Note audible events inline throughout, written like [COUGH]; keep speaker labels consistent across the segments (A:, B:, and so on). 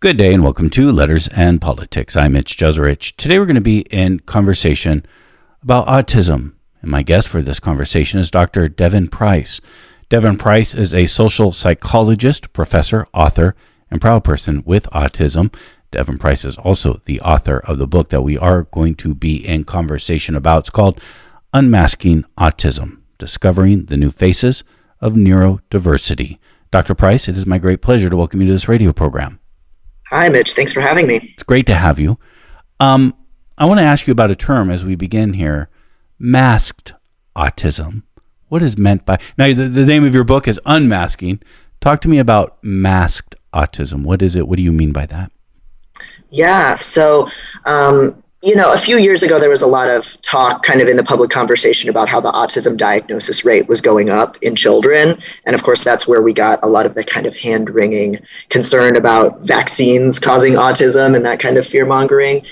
A: Good day and welcome to Letters and Politics. I'm Mitch Jeserich. Today we're going to be in conversation about autism. And my guest for this conversation is Dr. Devon Price. Devon Price is a social psychologist, professor, author, and proud person with autism. Devon Price is also the author of the book that we are going to be in conversation about. It's called Unmasking Autism Discovering the New Faces of Neurodiversity. Dr. Price, it is my great pleasure to welcome you to this radio program.
B: Hi, Mitch. Thanks for having me.
A: It's great to have you. Um, I want to ask you about a term as we begin here masked autism. What is meant by now? The, the name of your book is Unmasking. Talk to me about masked autism. What is it? What do you mean by that?
B: Yeah. So, um, you know, a few years ago, there was a lot of talk kind of in the public conversation about how the autism diagnosis rate was going up in children. And of course, that's where we got a lot of the kind of hand wringing concern about vaccines causing autism and that kind of fear mongering.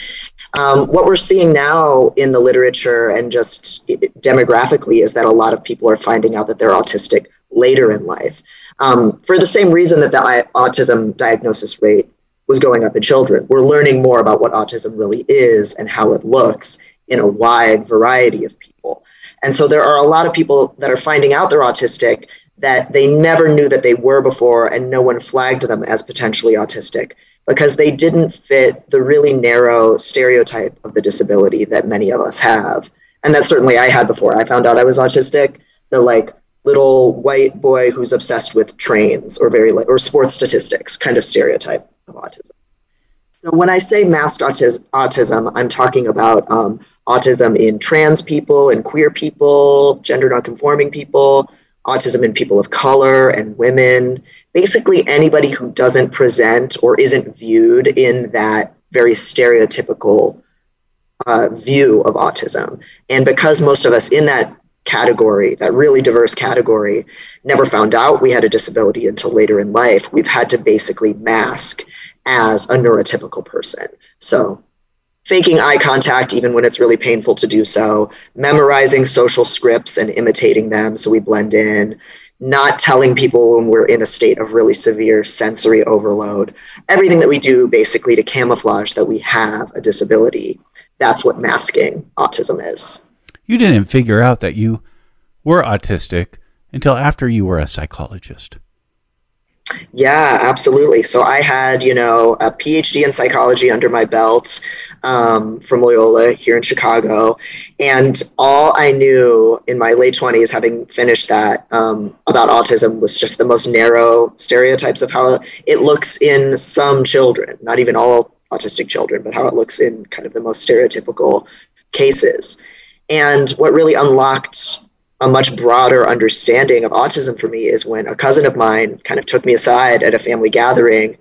B: Um, what we're seeing now in the literature and just demographically is that a lot of people are finding out that they're autistic later in life. Um, for the same reason that the autism diagnosis rate was going up in children. We're learning more about what autism really is and how it looks in a wide variety of people. And so there are a lot of people that are finding out they're autistic that they never knew that they were before, and no one flagged them as potentially autistic because they didn't fit the really narrow stereotype of the disability that many of us have. And that certainly I had before I found out I was autistic. The like little white boy who's obsessed with trains or very like, or sports statistics kind of stereotype of autism. So when I say masked autis- autism, I'm talking about um, autism in trans people and queer people, gender nonconforming people, autism in people of color and women, basically anybody who doesn't present or isn't viewed in that very stereotypical uh, view of autism. And because most of us in that category, that really diverse category, never found out we had a disability until later in life, we've had to basically mask as a neurotypical person. So, faking eye contact even when it's really painful to do so, memorizing social scripts and imitating them so we blend in, not telling people when we're in a state of really severe sensory overload, everything that we do basically to camouflage that we have a disability. That's what masking autism is
A: you didn't figure out that you were autistic until after you were a psychologist.
B: Yeah, absolutely. So I had, you know, a PhD in psychology under my belt um, from Loyola here in Chicago. And all I knew in my late 20s, having finished that um, about autism, was just the most narrow stereotypes of how it looks in some children, not even all autistic children, but how it looks in kind of the most stereotypical cases. And what really unlocked a much broader understanding of autism for me is when a cousin of mine kind of took me aside at a family gathering.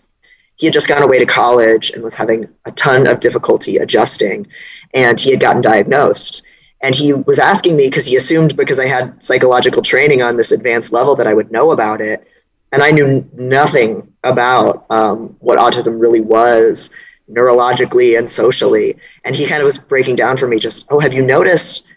B: He had just gone away to college and was having a ton of difficulty adjusting, and he had gotten diagnosed. And he was asking me because he assumed because I had psychological training on this advanced level that I would know about it. And I knew nothing about um, what autism really was neurologically and socially. And he kind of was breaking down for me just, oh, have you noticed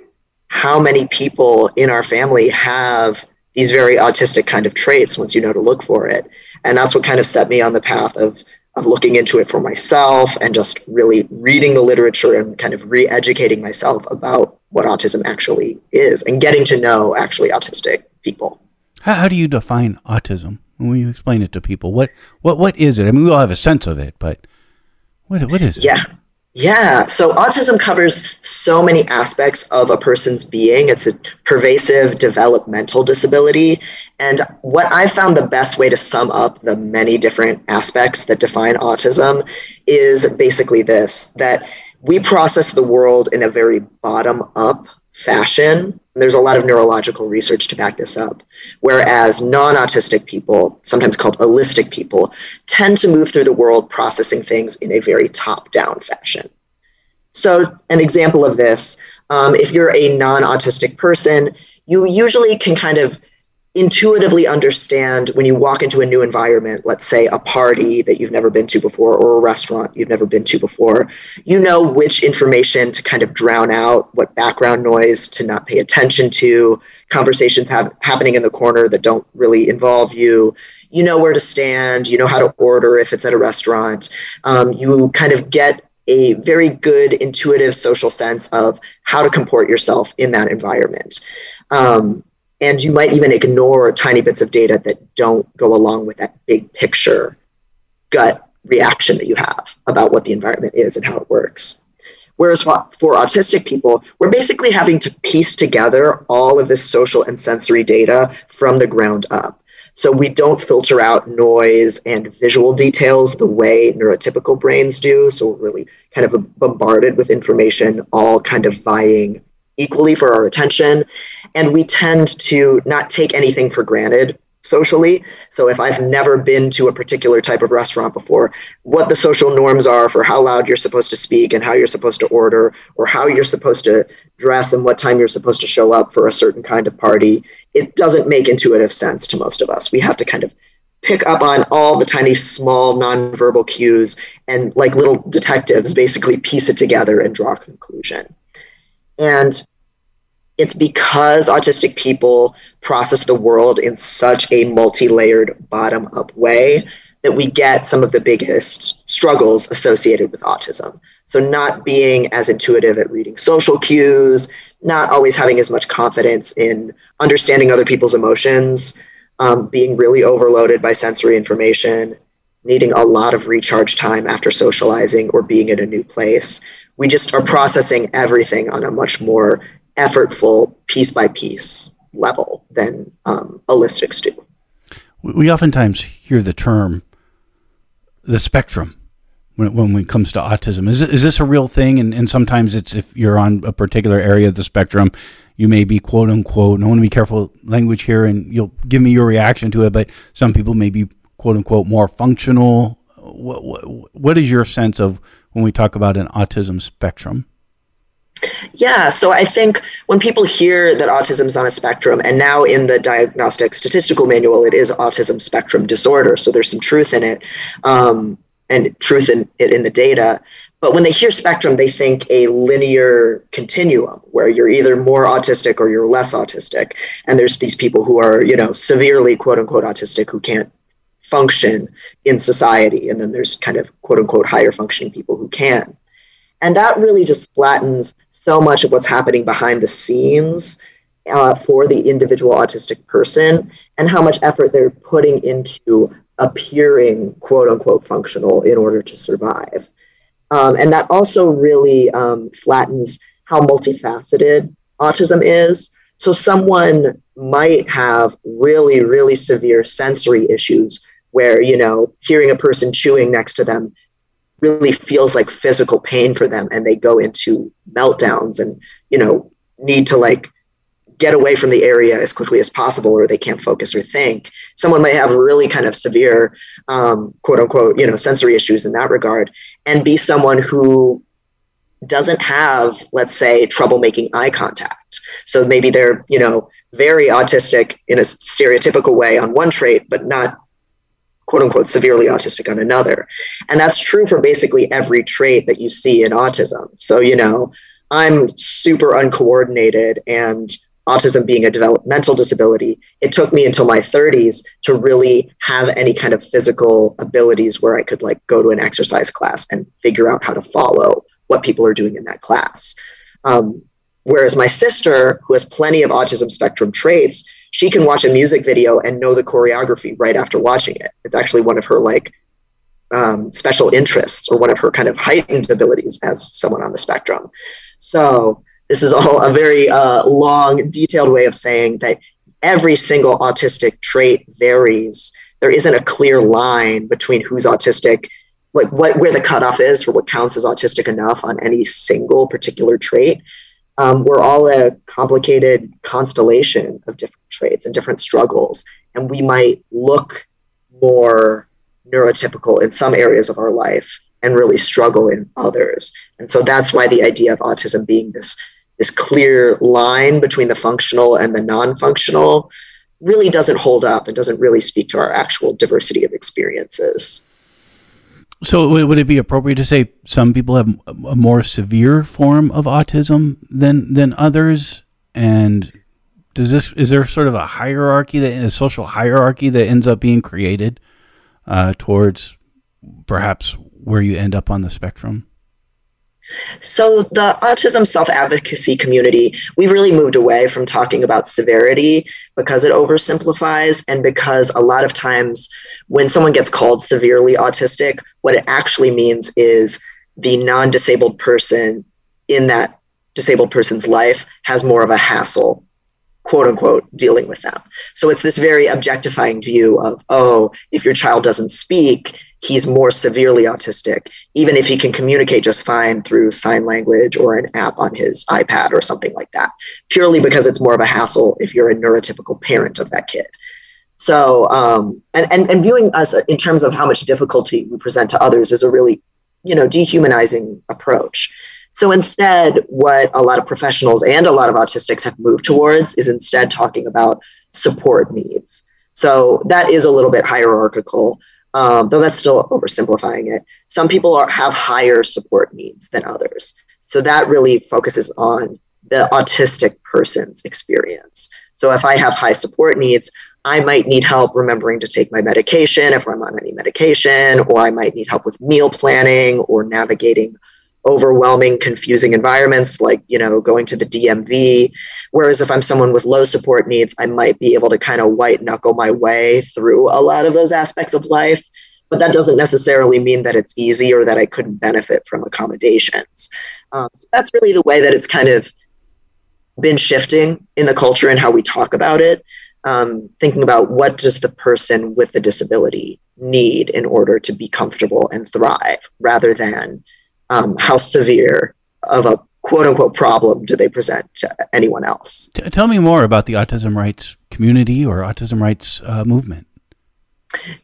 B: how many people in our family have these very autistic kind of traits once you know to look for it? And that's what kind of set me on the path of of looking into it for myself and just really reading the literature and kind of re-educating myself about what autism actually is and getting to know actually autistic people.
A: How, how do you define autism when you explain it to people? What what what is it? I mean, we all have a sense of it, but what, what is it?
B: Yeah. Yeah. So autism covers so many aspects of a person's being. It's a pervasive developmental disability. And what I found the best way to sum up the many different aspects that define autism is basically this that we process the world in a very bottom up fashion. And there's a lot of neurological research to back this up. Whereas non autistic people, sometimes called allistic people, tend to move through the world processing things in a very top down fashion. So, an example of this um, if you're a non autistic person, you usually can kind of intuitively understand when you walk into a new environment, let's say a party that you've never been to before or a restaurant you've never been to before, you know which information to kind of drown out, what background noise to not pay attention to, conversations have, happening in the corner that don't really involve you. you know where to stand, you know how to order if it's at a restaurant. Um, you kind of get a very good intuitive social sense of how to comport yourself in that environment. Um, and you might even ignore tiny bits of data that don't go along with that big picture gut reaction that you have about what the environment is and how it works. Whereas for, autistic people, we're basically having to piece together all of this social and sensory data from the ground up. So we don't filter out noise and visual details the way neurotypical brains do. So we're really kind of bombarded with information, all kind of vying equally for our attention. And we tend to not take anything for granted socially. So if I've never been to a particular type of restaurant before, what the social norms are for how loud you're supposed to speak and how you're supposed to order, or how you're supposed to dress and what time you're supposed to show up for a certain kind of party, it doesn't make intuitive sense to most of us. We have to kind of pick up on all the tiny small nonverbal cues and like little detectives basically piece it together and draw a conclusion. And it's because autistic people process the world in such a multi-layered bottom-up way that we get some of the biggest struggles associated with autism. So not being as intuitive at reading social cues, not always having as much confidence in understanding other people's emotions, um, being really overloaded by sensory information, needing a lot of recharge time after socializing or being in a new place. We just are processing everything on a much more effortful piece by piece level than um, do.
A: We oftentimes hear the term the spectrum when, when it comes to autism. Is, is this a real thing? And, and sometimes it's if you're on a particular area of the spectrum, you may be quote unquote, I want to be careful language here and you'll give me your reaction to it, but some people may be quote unquote more functional. What, what, what is your sense of when we talk about an autism spectrum?
B: Yeah, so I think when people hear that autism is on a spectrum, and now in the diagnostic statistical manual, it is autism spectrum disorder, so there's some truth in it, um, and truth in it in the data. But when they hear spectrum, they think a linear continuum where you're either more autistic or you're less autistic. And there's these people who are, you know, severely quote unquote autistic who can't function in society. And then there's kind of quote unquote higher functioning people who can. And that really just flattens so much of what's happening behind the scenes uh, for the individual autistic person and how much effort they're putting into appearing quote unquote functional in order to survive. Um, and that also really um, flattens how multifaceted autism is. So, someone might have really, really severe sensory issues where, you know, hearing a person chewing next to them really feels like physical pain for them and they go into meltdowns and you know need to like get away from the area as quickly as possible or they can't focus or think. Someone might have really kind of severe um, quote unquote you know sensory issues in that regard and be someone who doesn't have let's say trouble making eye contact. So maybe they're you know very autistic in a stereotypical way on one trait but not quote unquote severely autistic on another. And that's true for basically every trait that you see in autism. So, you know, I'm super uncoordinated and autism being a developmental disability, it took me until my 30s to really have any kind of physical abilities where I could like go to an exercise class and figure out how to follow what people are doing in that class. Um, whereas my sister, who has plenty of autism spectrum traits, she can watch a music video and know the choreography right after watching it. It's actually one of her like um, special interests or one of her kind of heightened abilities as someone on the spectrum. So this is all a very uh, long, detailed way of saying that every single autistic trait varies. There isn't a clear line between who's autistic, like what where the cutoff is for what counts as autistic enough on any single particular trait um, we're all a complicated constellation of different traits and different struggles. And we might look more neurotypical in some areas of our life and really struggle in others. And so that's why the idea of autism being this, this clear line between the functional and the non functional really doesn't hold up and doesn't really speak to our actual diversity of experiences.
A: So would it be appropriate to say some people have a more severe form of autism than than others, and does this is there sort of a hierarchy that a social hierarchy that ends up being created uh, towards perhaps where you end up on the spectrum?
B: So, the autism self advocacy community, we really moved away from talking about severity because it oversimplifies, and because a lot of times when someone gets called severely autistic, what it actually means is the non disabled person in that disabled person's life has more of a hassle quote unquote dealing with them. So it's this very objectifying view of, oh, if your child doesn't speak, he's more severely autistic, even if he can communicate just fine through sign language or an app on his iPad or something like that, purely because it's more of a hassle if you're a neurotypical parent of that kid. So, um, and, and, and viewing us in terms of how much difficulty we present to others is a really, you know, dehumanizing approach. So instead, what a lot of professionals and a lot of autistics have moved towards is instead talking about support needs. So that is a little bit hierarchical um, though that's still oversimplifying it. Some people are, have higher support needs than others. So that really focuses on the autistic person's experience. So if I have high support needs, I might need help remembering to take my medication if I'm on any medication, or I might need help with meal planning or navigating overwhelming, confusing environments like, you know, going to the DMV. Whereas if I'm someone with low support needs, I might be able to kind of white knuckle my way through a lot of those aspects of life. But that doesn't necessarily mean that it's easy or that I couldn't benefit from accommodations. Um, so that's really the way that it's kind of been shifting in the culture and how we talk about it. Um, thinking about what does the person with the disability need in order to be comfortable and thrive rather than um, how severe of a quote unquote problem do they present to anyone else.
A: T- tell me more about the autism rights community or autism rights uh, movement.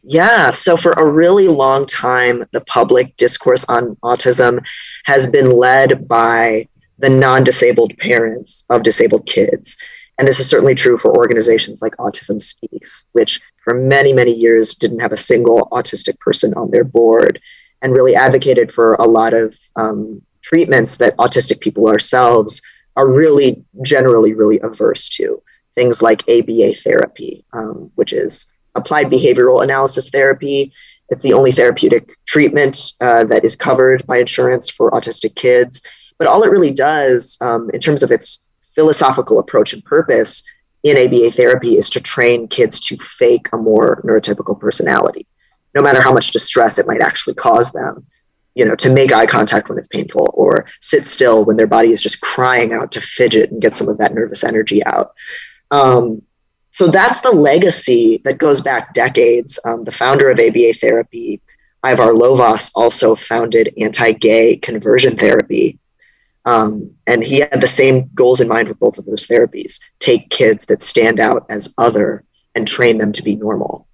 B: Yeah, so for a really long time, the public discourse on autism has been led by the non disabled parents of disabled kids. And this is certainly true for organizations like Autism Speaks, which for many, many years didn't have a single autistic person on their board and really advocated for a lot of um, treatments that autistic people ourselves are really generally really averse to. Things like ABA therapy, um, which is applied behavioral analysis therapy. It's the only therapeutic treatment uh, that is covered by insurance for autistic kids. But all it really does, um, in terms of its philosophical approach and purpose in ABA therapy, is to train kids to fake a more neurotypical personality no matter how much distress it might actually cause them you know to make eye contact when it's painful or sit still when their body is just crying out to fidget and get some of that nervous energy out. Um, so that's the legacy that goes back decades. Um, the founder of aba therapy Ivar Lovaas also founded anti-gay conversion therapy. Um, and he had the same goals in mind with both of those therapies take kids that stand out as other and train them to be normal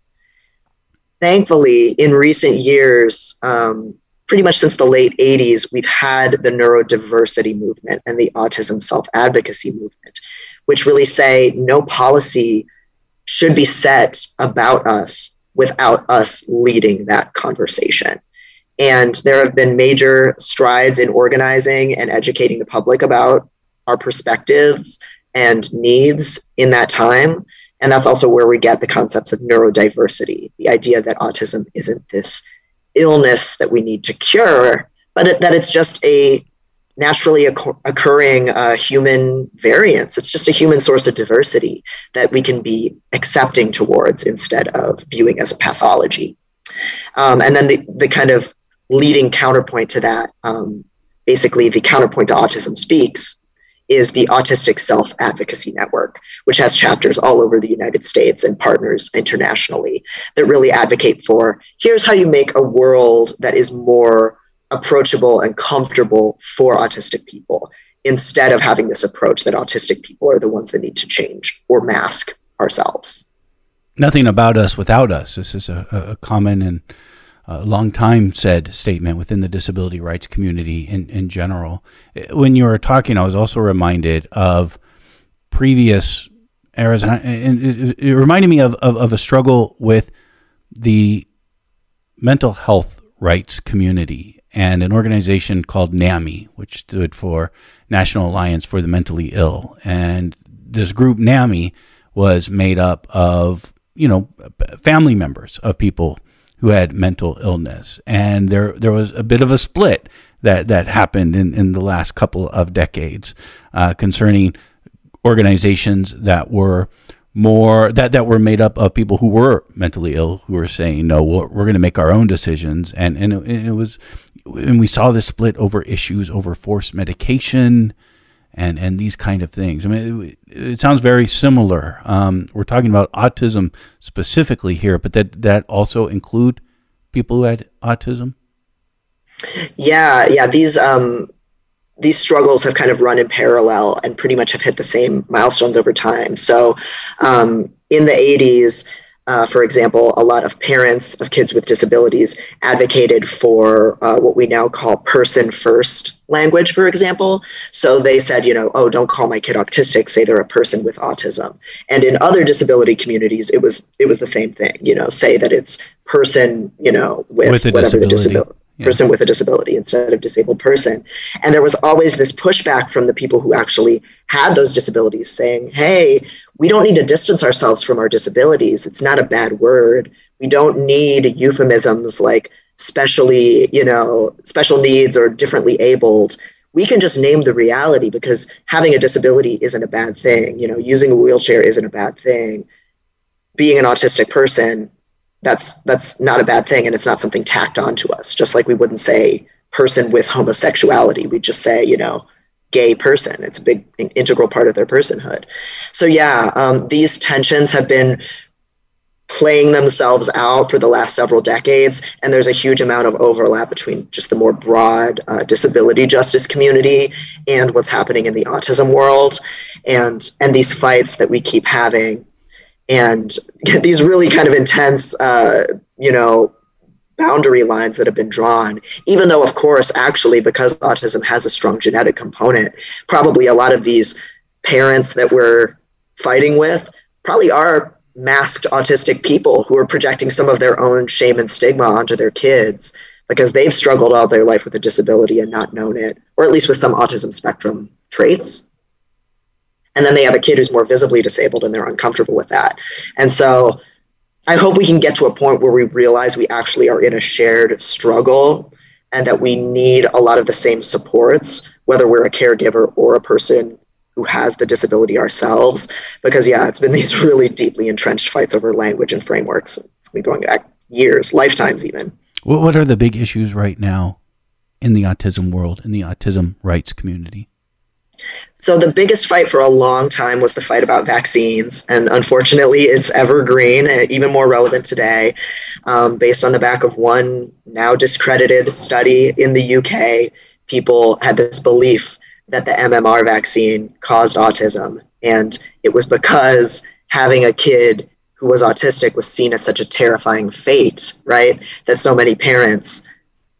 B: thankfully, in recent years, um, pretty much since the late 80s, we've had the neurodiversity movement and the autism self advocacy movement, which really say no policy should be set about us without us leading that conversation. And there have been major strides in organizing and educating the public about our perspectives and needs in that time. And that's also where we get the concepts of neurodiversity, the idea that autism isn't this illness that we need to cure, but it, that it's just a naturally occurring uh, human variance. It's just a human source of diversity that we can be accepting towards instead of viewing as a pathology. Um, and then the, the kind of leading counterpoint to that, um, basically the counterpoint to Autism Speaks, is the Autistic Self Advocacy Network, which has chapters all over the United States and partners internationally that really advocate for here's how you make a world that is more approachable and comfortable for autistic people instead of having this approach that autistic people are the ones that need to change or mask ourselves.
A: Nothing about us without us. This is a, a common and long time said statement within the disability rights community in, in general. When you were talking, I was also reminded of previous eras, and, I, and it, it, reminded me of, of, of a struggle with the mental health rights community and an organization called NAMI, which stood for National Alliance for the Mentally Ill. And this group NAMI was made up of you know family members of people who had mental illness, and there there was a bit of a split that that happened in in the last couple of decades uh, concerning organizations that were more that that were made up of people who were mentally ill who were saying no we're, we're going to make our own decisions. And and it, it, was and we saw this split over issues over forced medication and and these kind of things. I mean it, it sounds very similar. Um, we're talking about autism specifically here but that that also include people who had autism?
B: Yeah yeah these um these struggles have kind of run in parallel and pretty much have hit the same milestones over time. So, um, in the 80s, uh, for example, a lot of parents of kids with disabilities advocated for uh, what we now call person first language, for example. So they said, you know, oh, don't call my kid autistic, say they're a person with autism. And in other disability communities, it was it was the same thing, you know, say that it's person, you know, with, with whatever disability. the disability. Person with a disability instead of disabled person. And there was always this pushback from the people who actually had those disabilities saying, hey, we don't need to distance ourselves from our disabilities. It's not a bad word. We don't need euphemisms like specially, you know, special needs or differently abled. We can just name the reality because having a disability isn't a bad thing. You know, using a wheelchair isn't a bad thing. Being an autistic person that's that's not a bad thing and it's not something tacked on to us. Just like we wouldn't say person with homosexuality we just say you know gay person. It's a big integral part of their personhood. So yeah um, these tensions have been playing themselves out for the last several decades and there's a huge amount of overlap between just the more broad uh, disability justice community and what's happening in the autism world and and these fights that we keep having and [LAUGHS] these really kind of intense, uh, you know, boundary lines that have been drawn, even though, of course, actually, because autism has a strong genetic component, probably a lot of these parents that we're fighting with probably are masked autistic people who are projecting some of their own shame and stigma onto their kids because they've struggled all their life with a disability and not known it, or at least with some autism spectrum traits and then they have a kid who's more visibly disabled and they're uncomfortable with that. And so i hope we can get to a point where we realize we actually are in a shared struggle and that we need a lot of the same supports whether we're a caregiver or a person who has the disability ourselves. Because yeah it's been [LAUGHS] these really deeply entrenched fights over language and frameworks. It's been going back years lifetimes even.
A: What are the big issues right now in the autism world in the autism rights community
B: so the biggest fight for a long time was the fight about vaccines, and unfortunately, it's evergreen and even more relevant today, um, based on the back of one now discredited study in the UK. People had this belief that the MMR vaccine caused autism, and it was because having a kid who was autistic was seen as such a terrifying fate, right? That so many parents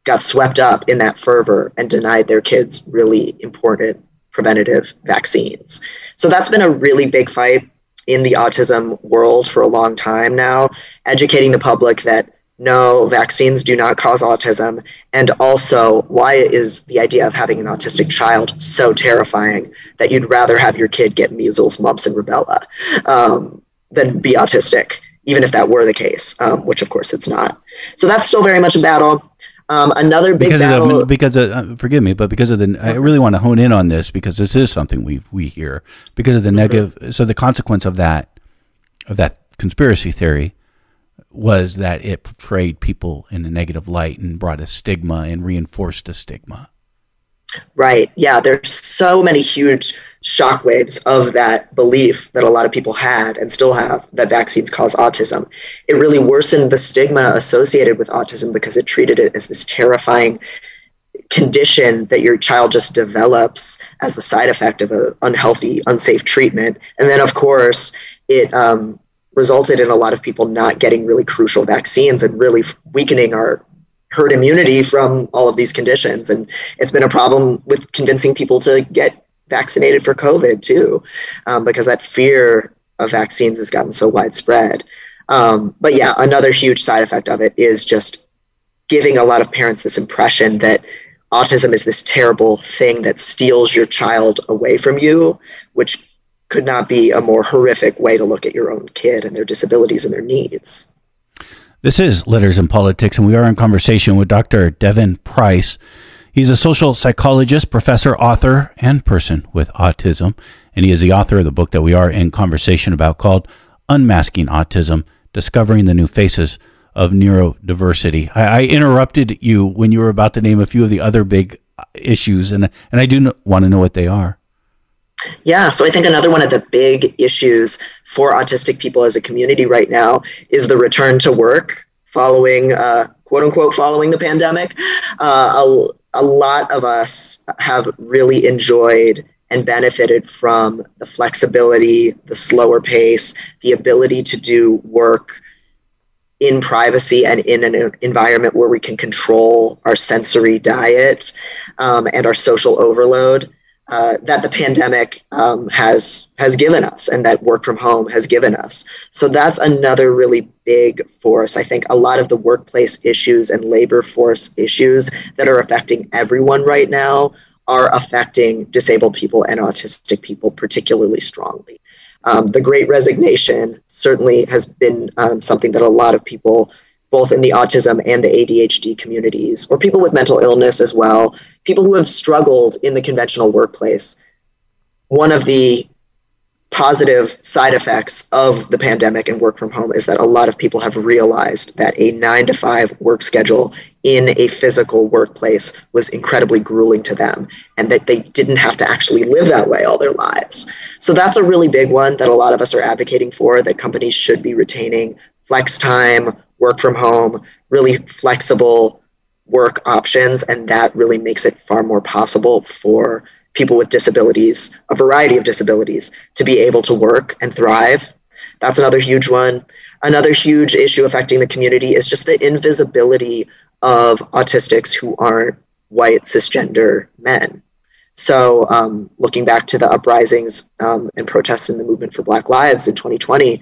B: got swept up in that fervor and denied their kids really important preventative vaccines. So that's been a really big fight in the autism world for a long time now, educating the public that no, vaccines do not cause autism. And also, why is the idea of having an autistic child so terrifying that you'd rather have your kid get measles, mumps, and rubella um, than be autistic, even if that were the case, um, which of course it's not. So that's still very much a battle. Um, another big
A: because
B: battle,
A: of the, because of, uh, forgive me, but because of the I really want to hone in on this because this is something we we hear because of the mm-hmm. negative. So the consequence of that of that conspiracy theory was that it portrayed people in a negative light and brought a stigma and reinforced a stigma.
B: Right. Yeah. There's so many huge shockwaves of that belief that a lot of people had and still have that vaccines cause autism. It really worsened the stigma associated with autism because it treated it as this terrifying condition that your child just develops as the side effect of an unhealthy, unsafe treatment. And then, of course, it um, resulted in a lot of people not getting really crucial vaccines and really weakening our herd immunity from all of these conditions. And it's been a problem with convincing people to get vaccinated for COVID too, um, because that fear of vaccines has gotten so widespread. Um, but yeah, another huge side effect of it is just giving a lot of parents this impression that autism is this terrible thing that steals your child away from you, which could not be a more horrific way to look at your own kid and their disabilities and their needs.
A: This is Letters and Politics, and we are in conversation with Dr. Devon Price. He's a social psychologist, professor, author, and person with autism. And he is the author of the book that we are in conversation about called Unmasking Autism Discovering the New Faces of Neurodiversity. I, I interrupted you when you were about to name a few of the other big issues, and, and I do want to know what they are.
B: Yeah, so I think another one of the big issues for autistic people as a community right now is the return to work following, uh, quote unquote, following the pandemic. Uh, a lot of us have really enjoyed and benefited from the flexibility, the slower pace, the ability to do work in privacy and in an environment where we can control our sensory diet um, and our social overload uh, that the pandemic um, has has given us and that work from home has given us. So that's another really big force. I think a lot of the workplace issues and labor force issues that are affecting everyone right now are affecting disabled people and autistic people particularly strongly. Um, the great resignation certainly has been um, something that a lot of people both in the autism and the ADHD communities, or people with mental illness as well, people who have struggled in the conventional workplace. One of the positive side effects of the pandemic and work from home is that a lot of people have realized that a nine to five work schedule in a physical workplace was incredibly grueling to them and that they didn't have to actually live that way all their lives. So that's a really big one that a lot of us are advocating for that companies should be retaining flex time, work from home, really flexible work options, and that really makes it far more possible for people with disabilities, a variety of disabilities, to be able to work and thrive. That's another huge one. Another huge issue affecting the community is just the invisibility of autistics who aren't white cisgender men. So, um, looking back to the uprisings um, and protests in the movement for Black Lives in 2020,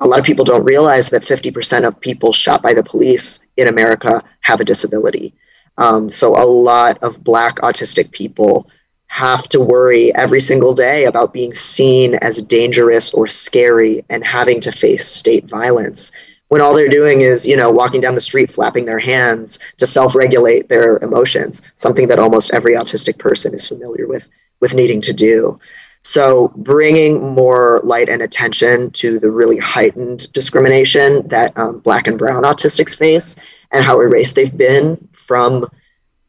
B: a lot of people don't realize that 50% of people shot by the police in America have a disability. Um, so, a lot of Black autistic people have to worry every single day about being seen as dangerous or scary and having to face state violence when all they're doing is, you know, walking down the street flapping their hands to self-regulate their emotions, something that almost every autistic person is familiar with with needing to do. So bringing more light and attention to the really heightened discrimination that um, Black and Brown autistics face and how erased they've been from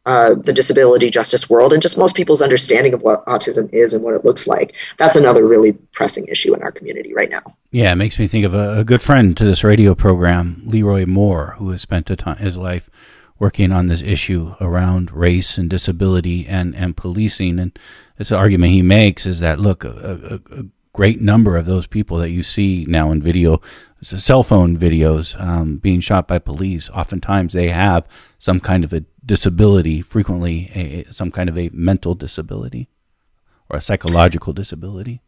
B: uh, the disability justice world and just most people's understanding of what autism is and what it looks like. That's another really pressing issue in our community right now.
A: Yeah, it makes me think of a, a good friend to this radio program, Leroy Moore, who has spent time, his life working on this issue around race and disability and, and policing. And this argument he makes is that, look, a, a, a great number of those people that you see now in video cell phone videos um, being shot by police, oftentimes they have some kind of a disability, frequently a, some kind of a mental disability or a psychological disability.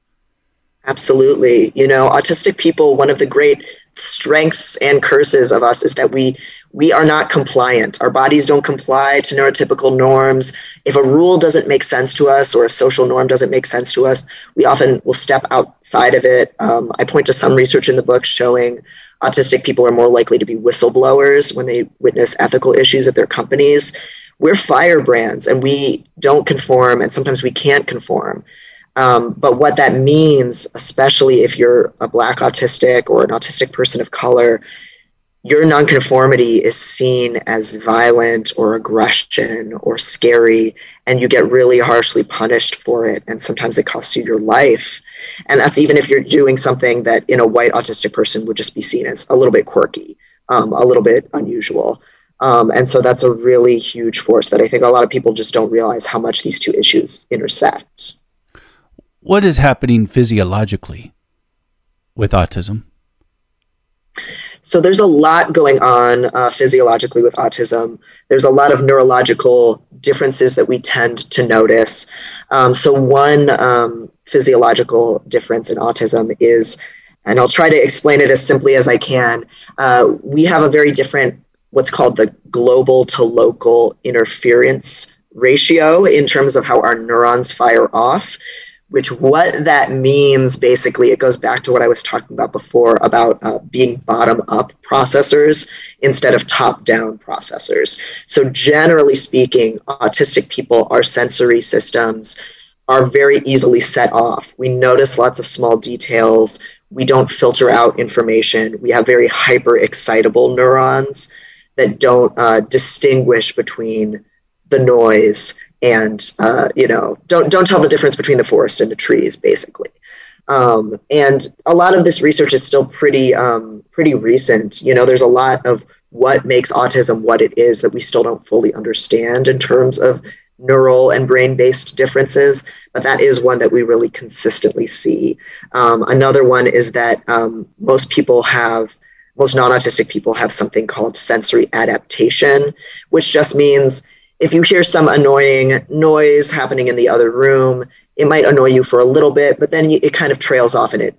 B: Absolutely. You know, autistic people, one of the great strengths and curses of us is that we we are not compliant. Our bodies don't comply to neurotypical norms. If a rule doesn't make sense to us or a social norm doesn't make sense to us, we often will step outside of it. Um, I point to some research in the book showing autistic people are more likely to be whistleblowers when they witness ethical issues at their companies. We're firebrands and we don't conform, and sometimes we can't conform. Um, but what that means, especially if you're a Black autistic or an autistic person of color, your nonconformity is seen as violent or aggression or scary, and you get really harshly punished for it. And sometimes it costs you your life. And that's even if you're doing something that in a white autistic person would just be seen as a little bit quirky, um, a little bit unusual. Um, and so that's a really huge force that I think a lot of people just don't realize how much these two issues intersect.
A: What is happening physiologically with autism?
B: So there's a lot going on uh, physiologically with autism. There's a lot of neurological differences that we tend to notice. Um, so one um, physiological difference in autism is, and I'll try to explain it as simply as I can. Uh, we have a very different, what's called the global to local interference ratio in terms of how our neurons fire off which what that means basically it goes back to what i was talking about before about uh, being bottom up processors instead of top down processors. So generally speaking autistic people our sensory systems are very easily set off. We notice lots of small details. We don't filter out information. We have very hyper excitable neurons that don't uh, distinguish between the noise and uh, you know don't don't tell the difference between the forest and the trees basically. Um, and a lot of this research is still pretty um, pretty recent. You know there's a lot of what makes autism what it is that we still don't fully understand in terms of neural and brain based differences but that is one that we really consistently see. Um, another one is that um, most people have most non-autistic people have something called sensory adaptation which just means if you hear some annoying noise happening in the other room, it might annoy you for a little bit, but then it kind of trails off and it,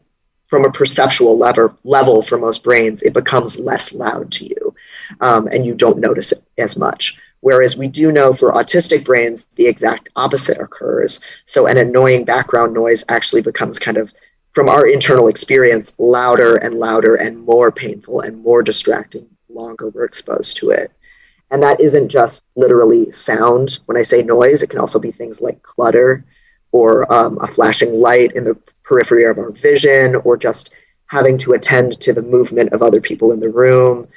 B: from a perceptual lever, level for most brains, it becomes less loud to you um, and you don't notice it as much. Whereas we do know for autistic brains, the exact opposite occurs. So an annoying background noise actually becomes kind of, from our internal experience, louder and louder and more painful and more distracting longer we're exposed to it. And that isn't just literally sound. When I say noise, it can also be things like clutter or um, a flashing light in the periphery of our vision or just having to attend to the movement of other people in the room.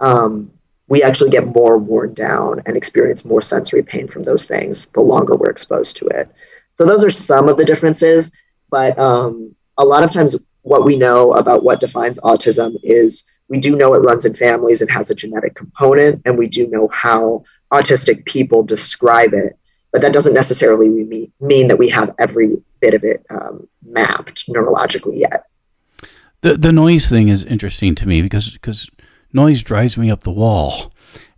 B: Um, we actually get more worn down and experience more sensory pain from those things the longer we're exposed to it. So, those are some of the differences. But um, a lot of times, what we know about what defines autism is we do know it runs in families it has a genetic component, and we do know how autistic people describe it. But that doesn't necessarily mean, mean that we have every bit of it um, mapped neurologically yet.
A: The the noise thing is interesting to me because because noise drives me up the wall,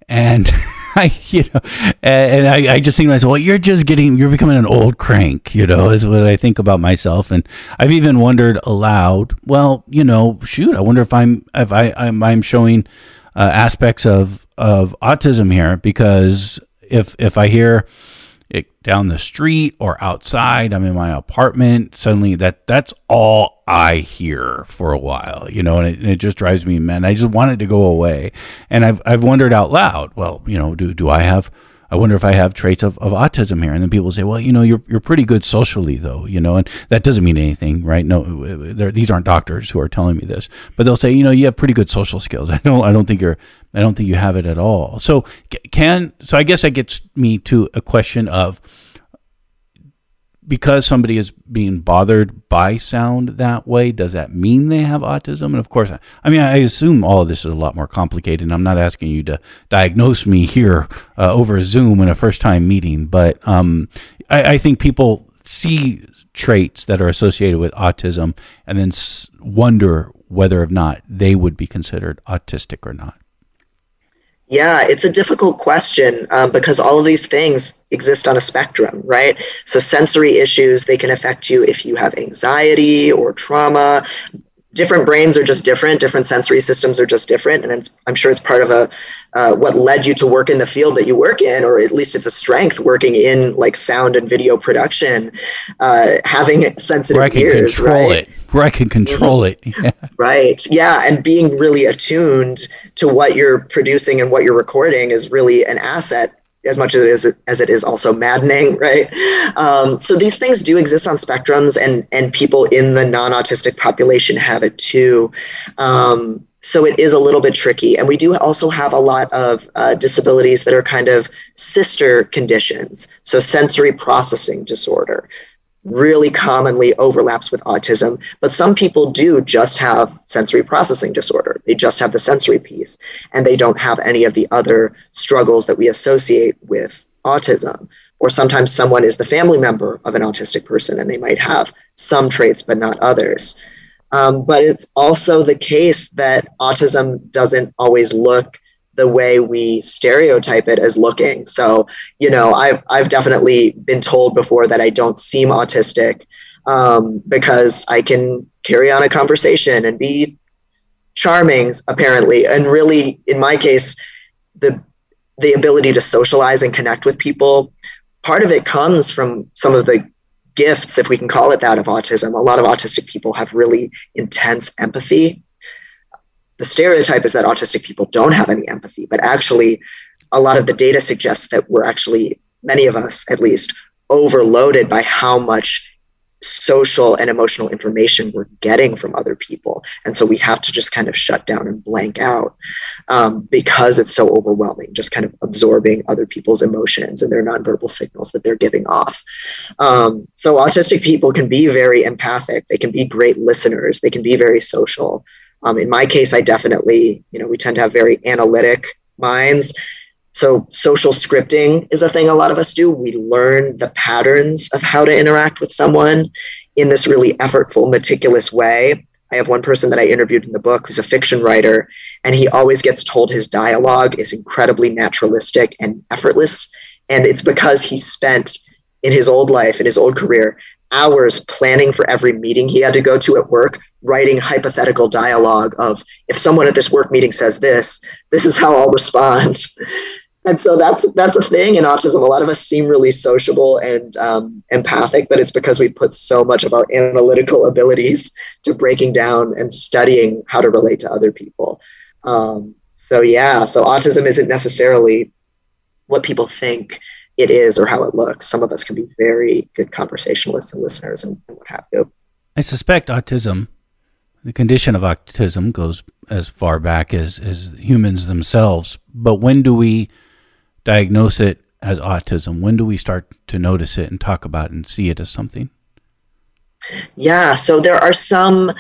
A: and [LAUGHS] [LAUGHS] I, you know, and I, I just think to myself, well, you're just getting, you're becoming an old crank, you know, is what I think about myself. And I've even wondered aloud, well, you know, shoot, I wonder if I'm, if I, I'm, I'm showing uh, aspects of, of autism here because if, if I hear, it, down the street or outside. I'm in my apartment. Suddenly, that that's all I hear for a while, you know, and it, and it, just drives me mad. I just wanted it to go away, and I've I've wondered out loud. Well, you know, do do I have I wonder if I have traits of, of autism here. And then people say, well, you know, you're, you're pretty good socially though, you know, and that doesn't mean anything, right? No, these aren't doctors who are telling me this, but they'll say, you know, you have pretty good social skills. [LAUGHS] I don't, I don't think you're, I don't think you have it at all. So can, so I guess that gets me to a question of, because somebody is being bothered by sound that way, does that mean they have autism? And of course, I mean, I assume all of this is a lot more complicated. And I'm not asking you to diagnose me here uh, over Zoom in a first time meeting, but um, I, I, think people see traits that are associated with autism and then wonder whether or not they would be considered autistic or not.
B: Yeah, it's a difficult question um, because all of these things exist on a spectrum, right? So, sensory issues, they can affect you if you have anxiety or trauma different brains are just different different sensory systems are just different and i'm sure it's part of a uh, what led you to work in the field that you work in or at least it's a strength working in like sound and video production uh, having sensitive
A: where i can
B: ears,
A: control right? it where i can control it
B: yeah. right yeah and being really attuned to what you're producing and what you're recording is really an asset as much as it is as it is also maddening, [LAUGHS] right? Um, so these things do exist on spectrums, and and people in the non-autistic population have it too. Um, so it is a little bit tricky, and we do also have a lot of uh, disabilities that are kind of sister conditions. So sensory processing disorder, really commonly overlaps with autism, but some people do just have sensory processing disorder. They just have the sensory piece and they don't have any of the other struggles that we associate with autism. Or sometimes someone is the family member of an autistic person and they might have some traits but not others. Um, but it's also the case that autism doesn't always look the way we stereotype it as looking. So, you know, I've, I've definitely been told before that I don't seem autistic um, because I can carry on a conversation and be charming, apparently. And really, in my case, the the ability to socialize and connect with people, part of it comes from some of the gifts, if we can call it that, of autism. A lot of autistic people have really intense empathy. The stereotype is that autistic people don't have any empathy, but actually, a lot of the data suggests that we're actually, many of us at least, overloaded by how much social and emotional information we're getting from other people. And so we have to just kind of shut down and blank out um, because it's so overwhelming, just kind of absorbing other people's emotions and their nonverbal signals that they're giving off. Um, so autistic people can be very empathic, they can be great listeners, they can be very social. Um, in my case, I definitely, you know, we tend to have very analytic minds so, social scripting is a thing a lot of us do. We learn the patterns of how to interact with someone in this really effortful, meticulous way. I have one person that I interviewed in the book who's a fiction writer, and he always gets told his dialogue is incredibly naturalistic and effortless. And it's because he spent in his old life, in his old career, hours planning for every meeting he had to go to at work, writing hypothetical dialogue of if someone at this work meeting says this, this is how I'll respond. [LAUGHS] And so that's that's a thing in autism. A lot of us seem really sociable and um, empathic, but it's because we put so much of our analytical abilities to breaking down and studying how to relate to other people. Um, so yeah, so autism isn't necessarily what people think it is or how it looks. Some of us can be very good conversationalists and listeners and, and what have you.
A: I suspect autism, the condition of autism, goes as far back as, as humans themselves. But when do we diagnose it as autism? When do we start to notice it and talk about it and see it as something?
B: Yeah, so there are some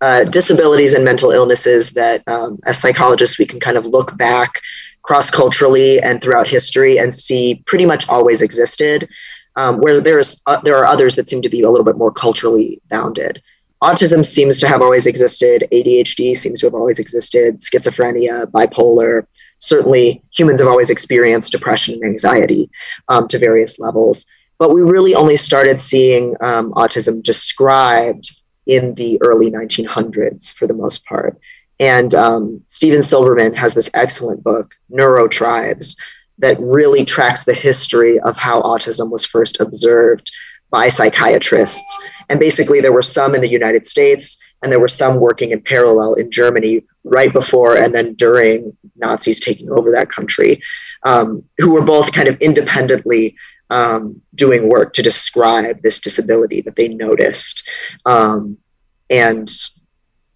B: uh, disabilities and mental illnesses that, um, as psychologists, we can kind of look back cross culturally and throughout history and see pretty much always existed. Um, where there's uh, there are others that seem to be a little bit more culturally bounded. Autism seems to have always existed. ADHD seems to have always existed. Schizophrenia, bipolar. Certainly, humans have always experienced depression and anxiety um, to various levels. But we really only started seeing um, autism described in the early 1900s for the most part. And um, Steven Silberman has this excellent book, Neurotribes, that really tracks the history of how autism was first observed by psychiatrists. And basically, there were some in the United States, and there were some working in parallel in Germany right before and then during Nazis taking over that country, um, who were both kind of independently um, doing work to describe this disability that they noticed. Um, and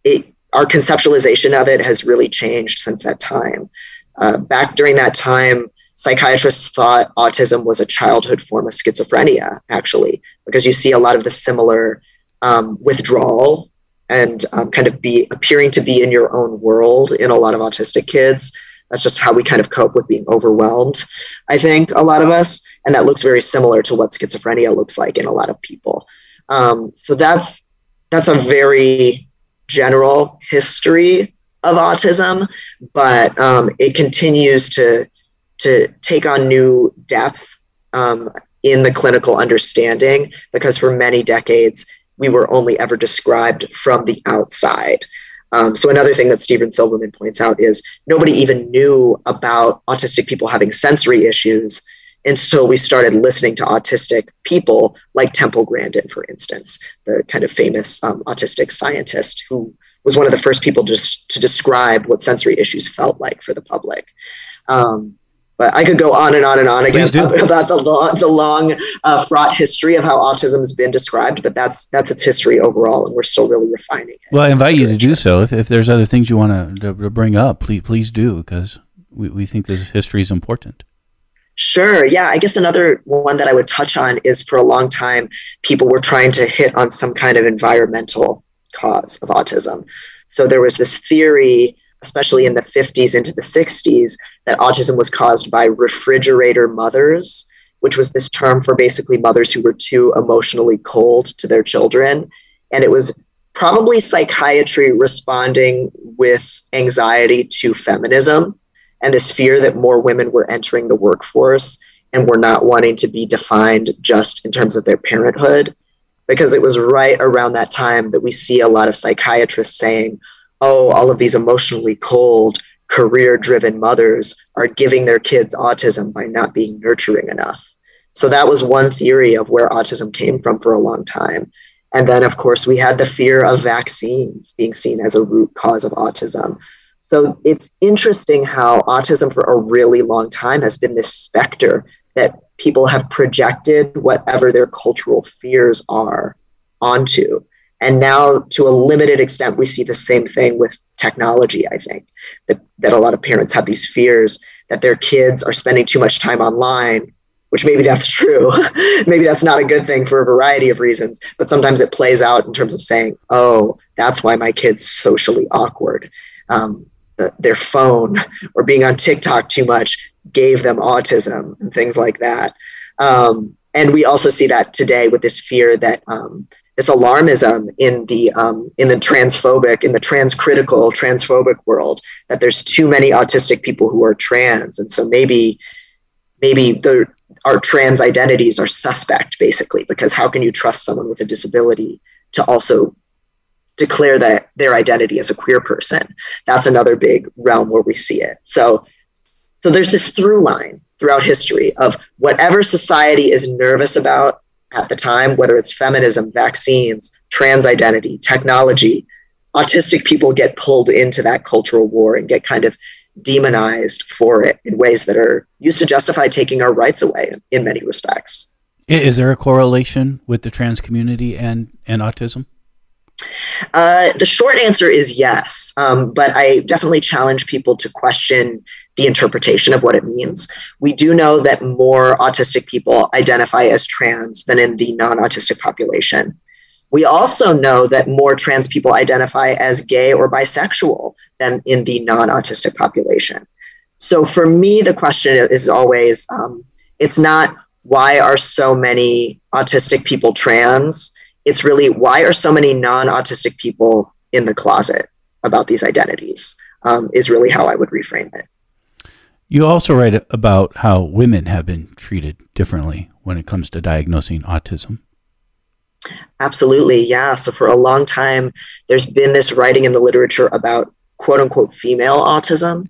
B: it, our conceptualization of it has really changed since that time. Uh, back during that time, psychiatrists thought autism was a childhood form of schizophrenia, actually, because you see a lot of the similar um, withdrawal and um, kind of be appearing to be in your own world in a lot of autistic kids. That's just how we kind of cope with being overwhelmed, I think, a lot of us. And that looks very similar to what schizophrenia looks like in a lot of people. Um, so that's that's a very general history of autism, but um, it continues to to take on new depth um, in the clinical understanding because for many decades we were only ever described from the outside. Um, so another thing that Steven Silberman points out is nobody even knew about autistic people having sensory issues until we started listening to autistic people like Temple Grandin, for instance, the kind of famous um, autistic scientist who was one of the first people to, to describe what sensory issues felt like for the public. Um, but I could go on and on and on again [LAUGHS] about the long, the long uh, fraught history of how autism has been described. But that's that's its history overall, and we're still really refining it.
A: Well, I invite you to do so. If, if there's other things you want to, to bring up, please please do because we, we think this history is important.
B: Sure. Yeah. I guess another one that I would touch on is for a long time, people were trying to hit on some kind of environmental cause of autism. So there was this theory, especially in the 50s into the 60s, that autism was caused by refrigerator mothers, which was this term for basically mothers who were too emotionally cold to their children. And it was probably psychiatry responding with anxiety to feminism and this fear that more women were entering the workforce and were not wanting to be defined just in terms of their parenthood. Because it was right around that time that we see a lot of psychiatrists saying, oh, all of these emotionally cold, career driven mothers are giving their kids autism by not being nurturing enough. So that was one theory of where autism came from for a long time. And then, of course, we had the fear of vaccines being seen as a root cause of autism. So it's interesting how autism for a really long time has been this specter that people have projected whatever their cultural fears are onto. And now, to a limited extent, we see the same thing with technology, I think, that, that a lot of parents have these fears that their kids are spending too much time online which maybe that's true. [LAUGHS] maybe that's not a good thing for a variety of reasons, but sometimes it plays out in terms of saying, oh, that's why my kid's socially awkward. Um, their phone or being on TikTok too much gave them autism and things like that. Um, and we also see that today with this fear that um, this alarmism in the um, in the transphobic, in the transcritical, transphobic world, that there's too many autistic people who are trans, and so maybe maybe the our trans identities are suspect basically because how can you trust someone with a disability to also declare that their identity as a queer person that's another big realm where we see it so so there's this through line throughout history of whatever society is nervous about at the time whether it's feminism vaccines trans identity technology autistic people get pulled into that cultural war and get kind of demonized for it in ways that are used to justify taking our rights away in many respects.
A: Is there a correlation with the trans community and, and autism?
B: Uh, the short answer is yes, um, but I definitely challenge people to question the interpretation of what it means. We do know that more autistic people identify as trans than in the non autistic population. We also know that more trans people identify as gay or bisexual than in the non autistic population. So for me, the question is always um, it's not why are so many autistic people trans? It's really why are so many non autistic people in the closet about these identities, um, is really how I would reframe it.
A: You also write about how women have been treated differently when it comes to diagnosing autism.
B: Absolutely, yeah. So for a long time, there's been this writing in the literature about quote unquote female autism.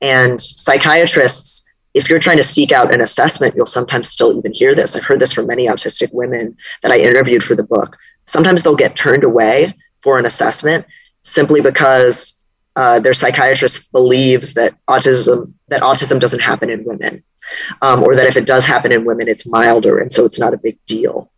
B: And psychiatrists, if you're trying to seek out an assessment, you'll sometimes still even hear this. I've heard this from many autistic women that I interviewed for the book. Sometimes they'll get turned away for an assessment simply because uh, their psychiatrist believes that autism that autism doesn't happen in women, um, or that if it does happen in women, it's milder, and so it's not a big deal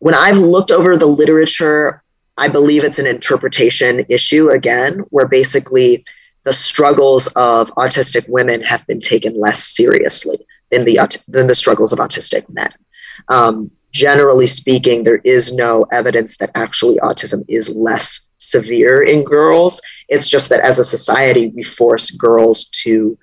B: when I've looked over the literature, I believe it's an interpretation issue again, where basically the struggles of autistic women have been taken less seriously than the than the struggles of autistic men. Um, generally speaking, there is no evidence that actually autism is less severe in girls. It's just that as a society, we force girls to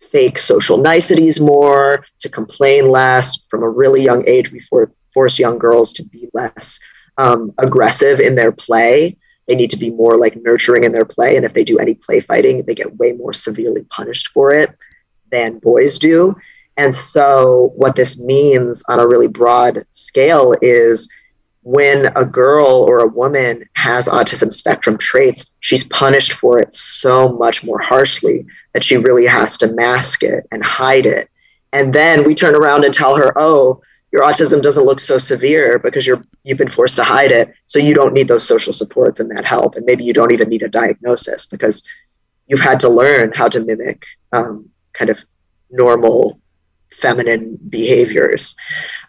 B: fake social niceties more, to complain less from a really young age. We for, force young girls to be less um, aggressive in their play. They need to be more like nurturing in their play. And if they do any play fighting, they get way more severely punished for it than boys do. And so, what this means on a really broad scale is when a girl or a woman has autism spectrum traits, she's punished for it so much more harshly that she really has to mask it and hide it. And then we turn around and tell her, oh, your autism doesn't look so severe because you're you've been forced to hide it. So you don't need those social supports and that help. And maybe you don't even need a diagnosis because you've had to learn how to mimic um, kind of normal feminine behaviors.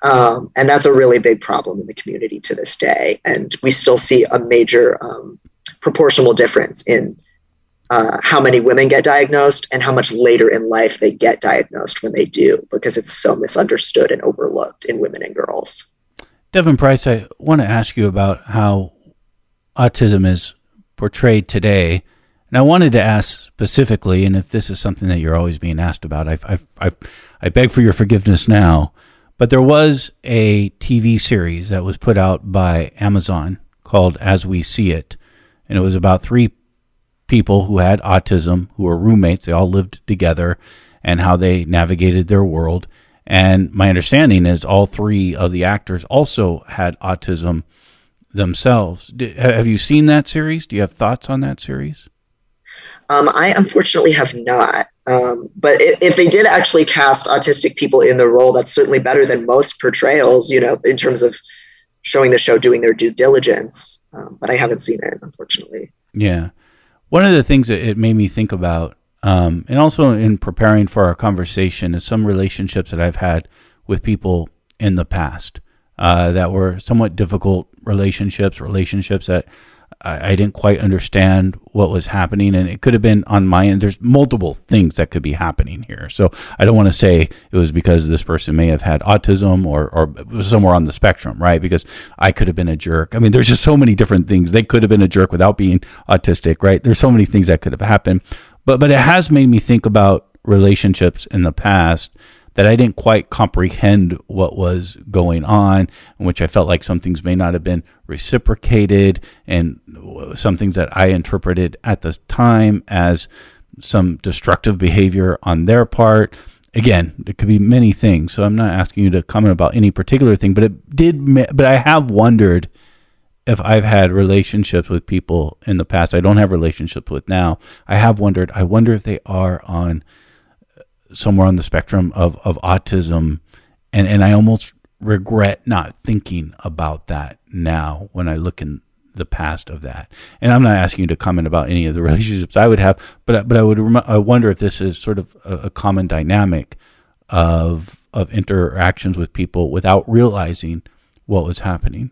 B: Um, and that's a really big problem in the community to this day. And we still see a major um, proportional difference in uh, how many women get diagnosed and how much later in life they get diagnosed when they do, because it's so misunderstood and overlooked in women and girls.
A: Devon Price, I want to ask you about how autism is portrayed today. And I wanted to ask specifically, and if this is something that you're always being asked about, I, I, I, I beg for your forgiveness now. But there was a TV series that was put out by Amazon called As We See It. And it was about three people who had autism, who were roommates. They all lived together and how they navigated their world. And my understanding is all three of the actors also had autism themselves. have you seen that series? Do you have thoughts on that series?
B: Um, I unfortunately have not. Um, but if they did actually cast autistic people in the role, that's certainly better than most portrayals, you know, in terms of showing the show doing their due diligence. Um, but I haven't seen it, unfortunately.
A: Yeah. One of the things that it made me think about, um, and also in preparing for our conversation, is some relationships that I've had with people in the past uh, that were somewhat difficult relationships, relationships that I, I, didn't quite understand what was happening, and it could have been on my end. There's multiple things that could be happening here, so I don't want to say it was because this person may have had autism or or somewhere on the spectrum, right? Because I could have been a jerk. I mean, there's just so many different things. They could have been a jerk without being autistic, right? There's so many things that could have happened, but but it has made me think about relationships in the past that I didn't quite comprehend what was going on, in which I felt like some things may not have been reciprocated, and some things that I interpreted at the time as some destructive behavior on their part. Again, it could be many things, so I'm not asking you to comment about any particular thing, but it did. But I have wondered if I've had relationships with people in the past. I don't have relationships with now. I have wondered. I wonder if they are on somewhere on the spectrum of, of autism. And, and I almost regret not thinking about that now when I look in the past of that. And I'm not asking you to comment about any of the [LAUGHS] relationships I would have, but but I would I wonder if this is sort of a, a common dynamic of of interactions with people without realizing what was happening.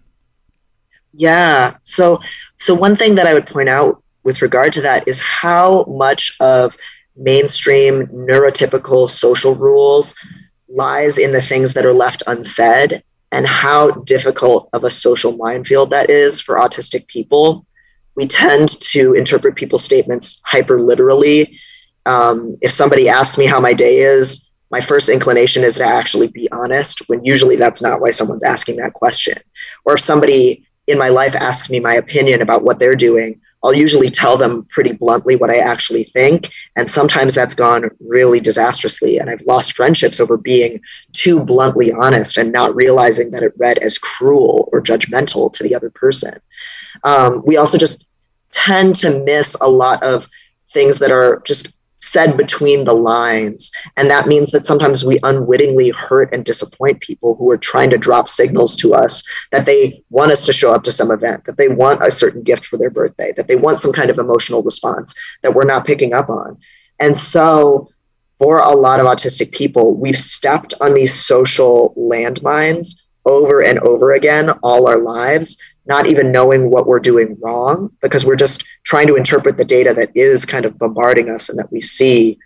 B: Yeah. So so one thing that I would point out with regard to that is how much of mainstream neurotypical social rules lies in the things that are left unsaid and how difficult of a social minefield that is for autistic people. We tend to interpret people's statements hyper literally. Um, if somebody asks me how my day is, my first inclination is to actually be honest, when usually that's not why someone's asking that question. Or if somebody in my life asks me my opinion about what they're doing, I'll usually tell them pretty bluntly what I actually think. And sometimes that's gone really disastrously. And I've lost friendships over being too bluntly honest and not realizing that it read as cruel or judgmental to the other person. Um, we also just tend to miss a lot of things that are just said between the lines. And that means that sometimes we unwittingly hurt and disappoint people who are trying to drop signals to us that they want us to show up to some event, that they want a certain gift for their birthday, that they want some kind of emotional response that we're not picking up on. And so, for a lot of autistic people, we've stepped on these social landmines over and over again all our lives not even knowing what we're doing wrong because we're just trying to interpret the data that is kind of bombarding us and that we see.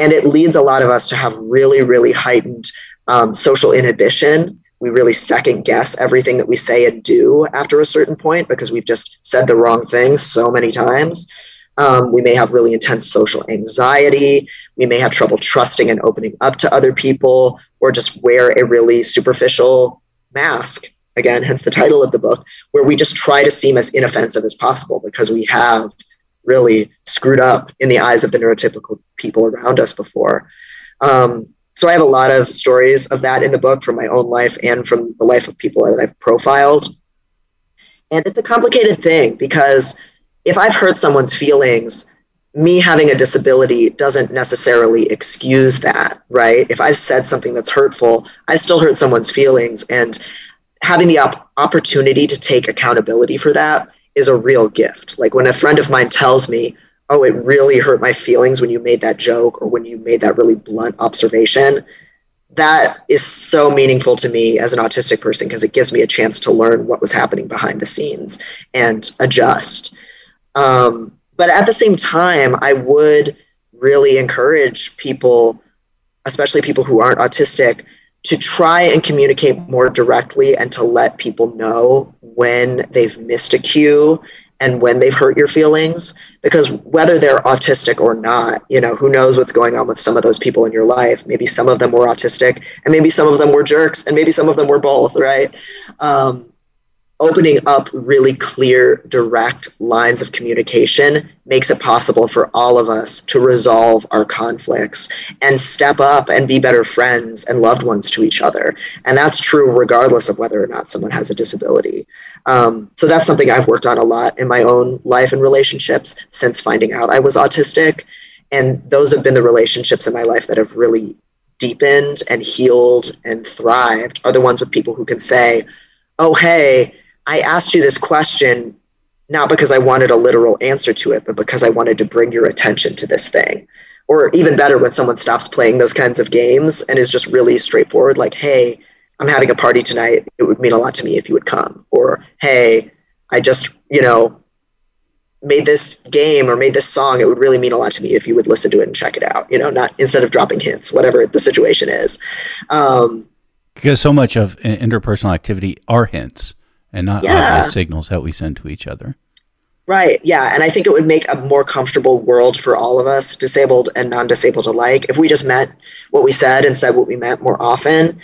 B: And it leads a lot of us to have really, really heightened um, social inhibition. We really second guess everything that we say and do after a certain point because we've just said the wrong thing so many times. Um, we may have really intense social anxiety. We may have trouble trusting and opening up to other people, or just wear a really superficial mask again, hence the title of the book, where we just try to seem as inoffensive as possible because we have really screwed up in the eyes of the neurotypical people around us before. Um, so I have a lot of stories of that in the book from my own life and from the life of people that I've profiled. And it's a complicated thing because if I've hurt someone's feelings, me having a disability doesn't necessarily excuse that, right? If I've said something that's hurtful, I've still hurt someone's feelings. And having the op- opportunity to take accountability for that is a real gift. Like when a friend of mine tells me, "Oh, it really hurt my feelings when you made that joke or when you made that really blunt observation." That is so meaningful to me as an autistic person because it gives me a chance to learn what was happening behind the scenes and adjust. Um, but at the same time, I would really encourage people, especially people who aren't autistic, to try and communicate more directly and to let people know when they've missed a cue and when they've hurt your feelings. Because whether they're autistic or not you know who knows what's going on with some of those people in your life. Maybe some of them were autistic and maybe some of them were jerks and maybe some of them were both right? Um, opening up really clear, direct lines of communication makes it possible for all of us to resolve our conflicts and step up and be better friends and loved ones to each other. And that's true regardless of whether or not someone has a disability. Um, so that's something I've worked on a lot in my own life and relationships since finding out I was autistic. And those have been the relationships in my life that have really deepened and healed and thrived are the ones with people who can say, oh, hey, I asked you this question not because I wanted a literal answer to it, but because I wanted to bring your attention to this thing. Or even better, when someone stops playing those kinds of games and is just really straightforward, like, hey, I'm having a party tonight. It would mean a lot to me if you would come. Or, hey, I just, you know, made this game or made this song. It would really mean a lot to me if you would listen to it and check it out, you know, not instead of dropping hints, whatever the situation is. Um,
A: because so much of interpersonal activity are hints and not yeah. obvious signals that we send to each other.
B: Right. Yeah. And I think it would make a more comfortable world for all of us, disabled and non disabled alike, if we just meant what we said and said what we meant more often.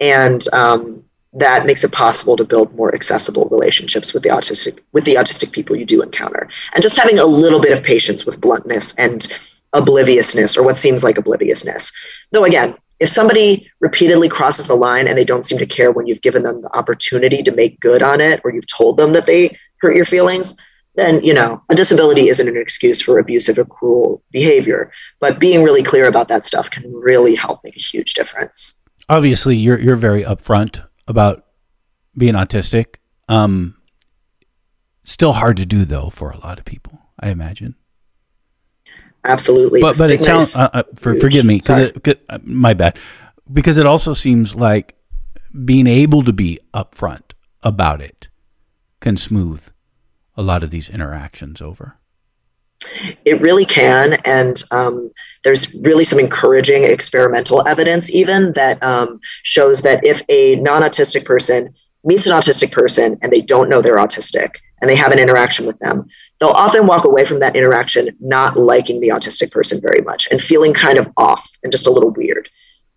B: And um, that makes it possible to build more accessible relationships with the autistic with the autistic people you do encounter. And just having a little bit of patience with bluntness and obliviousness or what seems like obliviousness. Though again, if somebody repeatedly crosses the line and they don't seem to care when you've given them the opportunity to make good on it or you've told them that they hurt your feelings, then you know a disability isn't an excuse for abusive or cruel behavior. But being really clear about that stuff can really help make a huge difference.
A: Obviously, you're you're very upfront about being autistic. Um, still hard to do though for a lot of people, I imagine
B: absolutely.
A: But but it sounds uh, uh, for, forgive me because it uh, my bad because it also seems like being able to be upfront about it can smooth a lot of these interactions over.
B: It really can, and um, there's really some encouraging experimental evidence even that um, shows that if a non-autistic person meets an autistic person and they don't know they're autistic and they have an interaction with them, they'll often walk away from that interaction not liking the autistic person very much and feeling kind of off and just a little weird.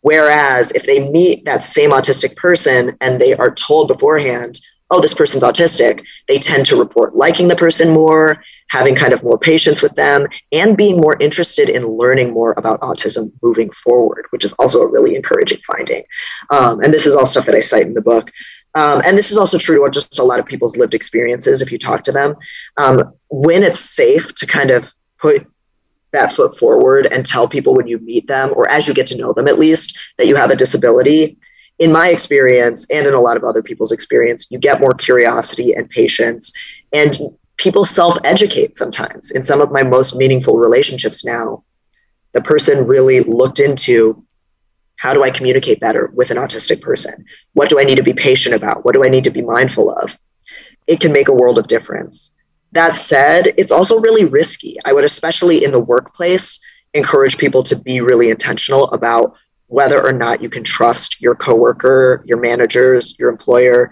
B: Whereas if they meet that same autistic person and they are told beforehand, oh, this person's autistic, they tend to report liking the person more, having kind of more patience with them, and being more interested in learning more about autism moving forward, which is also a really encouraging finding. Um, and this is all stuff that I cite in the book. Um, and this is also true to just a lot of people's lived experiences if you talk to them. Um, when it's safe to kind of put that foot forward and tell people when you meet them, or as you get to know them at least, that you have a disability, in my experience and in a lot of other people's experience, you get more curiosity and patience. And people self educate sometimes. In some of my most meaningful relationships now, the person really looked into how do I communicate better with an autistic person? What do I need to be patient about? What do I need to be mindful of? It can make a world of difference. That said, it's also really risky. I would, especially in the workplace, encourage people to be really intentional about whether or not you can trust your coworker, your managers, your employer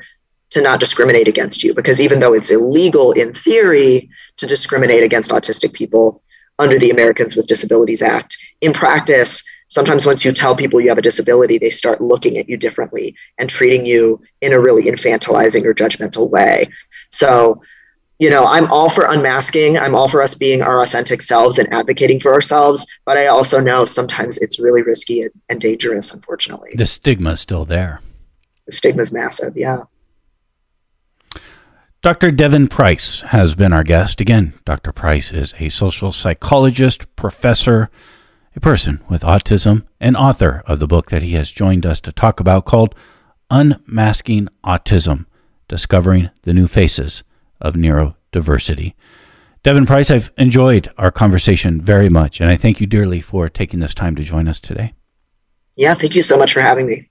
B: to not discriminate against you. Because even though it's illegal in theory to discriminate against autistic people under the Americans with Disabilities Act, in practice, sometimes once you tell people you have a disability, they start looking at you differently and treating you in a really infantilizing or judgmental way. So, you know, I'm all for unmasking. I'm all for us being our authentic selves and advocating for ourselves. But I also know sometimes it's really risky and, and dangerous, unfortunately.
A: The stigma is still there.
B: The stigma is massive. Yeah.
A: Dr. Devon Price has been our guest. Again, Dr. Price is a social psychologist, professor, a person with autism, and author of the book that he has joined us to talk about called Unmasking Autism Discovering the New Faces of Neurodiversity. Devon Price, I've enjoyed our conversation very much, and I thank you dearly for taking this time to join us today.
B: Yeah, thank you so much for having me.